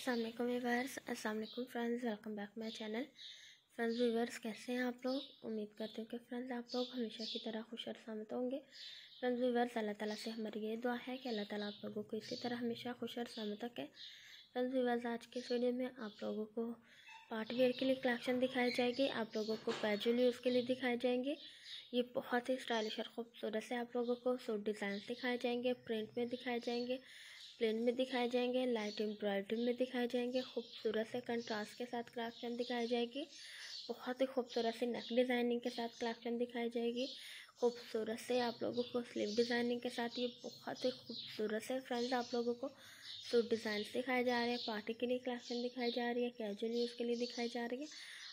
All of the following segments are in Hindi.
अस्सलाम वीवर्स अस्सलाम friends welcome back my channel friends viewers कैसे हैं आप लोग? उम्मीद करते हैं कि फ्रेंड्स आप लोग हमेशा की तरह खुश और सहमत होंगे। फ्रेंड्स वीवर्स अल्लाह ताला से हमारी ये दुआ है कि अल्लाह ताला आप लोगों को इसी तरह हमेशा खुश और सहमत रखे। फ्रेंड्स वीवर्स आज के इस वीडियो में आप लोगों को पार्ट वेयर के लिए कलेक्शन दिखाई जाएगी। आप लोगों को कैजुअल यूज़ के लिए दिखाए जाएँगे। ये बहुत ही स्टाइलिश और खूबसूरत से आप लोगों को सूट डिज़ाइन दिखाए जाएँगे प्रिंट में दिखाए जाएँगे। प्लेन में दिखाए जाएँगे, लाइट एम्ब्रॉयडरी में दिखाए जाएँगे, खूबसूरत से कंट्रास्ट के साथ कलेक्शन दिखाई जाएगी, बहुत ही खूबसूरत से नेक डिज़ाइनिंग के साथ कलेक्शन दिखाई जाएगी, खूबसूरत से आप लोगों को स्लीव डिज़ाइनिंग के साथ, ये बहुत ही खूबसूरत से फ्रेंड्स आप लोगों को सूट डिज़ाइन दिखाए जा रहे हैं, पार्टी के लिए कलेक्शन दिखाई जा रही है, कैजुअल यूज़ के लिए दिखाई जा रही है।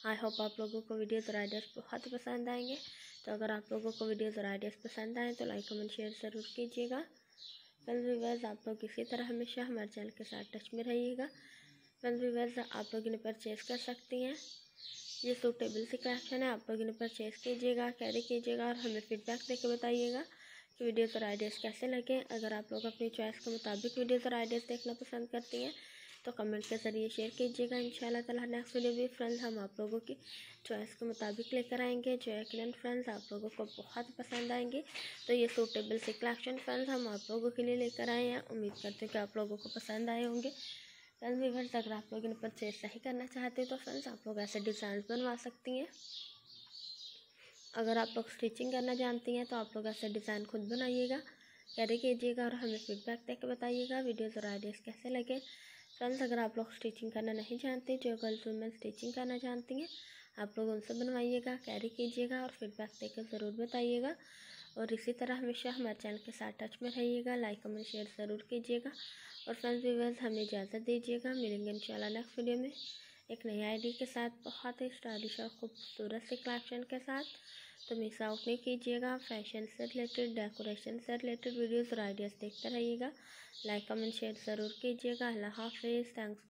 आई होप आप लोगों को वीडियोज़ और आइडियाज़ बहुत पसंद आएँगे। तो अगर आप लोगों को वीडियोज़ और आइडियाज़ पसंद आए तो लाइक, कमेंट, शेयर ज़रूर कीजिएगा। वेल व्यूवर्स आप लोग इसी तरह हमेशा हमारे चैनल के साथ टच में रहिएगा। वेल व्यूवर्स आप लोग इन्हें परचेज़ कर सकती हैं। ये सूटेबल से कलेक्शन है आप लोग इन्हें परचेज़ कीजिएगा कैरी कीजिएगा और हमें फीडबैक दे के बताइएगा कि वीडियोज़ और आइडियाज़ कैसे लगें। अगर आप लोग अपनी चॉइस के मुताबिक वीडियोज़ और आइडियाज़ देखना पसंद करती हैं तो कमेंट के ज़रिए शेयर कीजिएगा। इन ताला नेक्स्ट वीडियो भी फ्रेंड्स हम आप लोगों की चॉइस के मुताबिक लेकर आएँगे। जो यकीन फ्रेंड्स आप लोगों को बहुत पसंद आएँगे तो ये सूटेबल से कलेक्शन फ्रेंड्स हम आप लोगों के लिए लेकर आए हैं। उम्मीद करते हैं कि आप लोगों को पसंद आए होंगे। फ्रेंड्स वीवर्स अगर आप लोग इन परचेज नहीं करना चाहते तो फ्रेंड्स आप लोग ऐसे डिज़ाइन बनवा सकती हैं। अगर आप लोग स्टिचिंग करना जानती हैं तो आप लोग ऐसे डिज़ाइन खुद बनाइएगा कैरी कीजिएगा और हमें फीडबैक दे के बताइएगा। वीडियोज़ और आइडियाज़ कैसे लगे? फ्रेंड्स अगर आप लोग स्टिचिंग करना नहीं जानते, जो गर्ल्स वुमेन स्टिचिंग करना जानती हैं, आप लोग उनसे बनवाइएगा, कैरी कीजिएगा और फीडबैक देकर ज़रूर बताइएगा। और इसी तरह हमेशा हमारे चैनल के साथ टच में रहिएगा लाइक कमेंट शेयर ज़रूर कीजिएगा। और फ्रेंड्स व्यूवर्स हमें इजाज़त दीजिएगा। मिलेंगे इंशाल्लाह नेक्स्ट वीडियो में। एक नई आईडी के साथ बहुत ही स्टाइलिश और खूबसूरत से कलेक्शन के साथ। तो मिस आउट नहीं कीजिएगा। फ़ैशन से रिलेटेड, डेकोरेशन से रिलेटेड वीडियोज़ और आइडियाज़ देखते रहिएगा। लाइक, कमेंट, शेयर ज़रूर कीजिएगा। अल्लाह हाफिज़। थैंक्स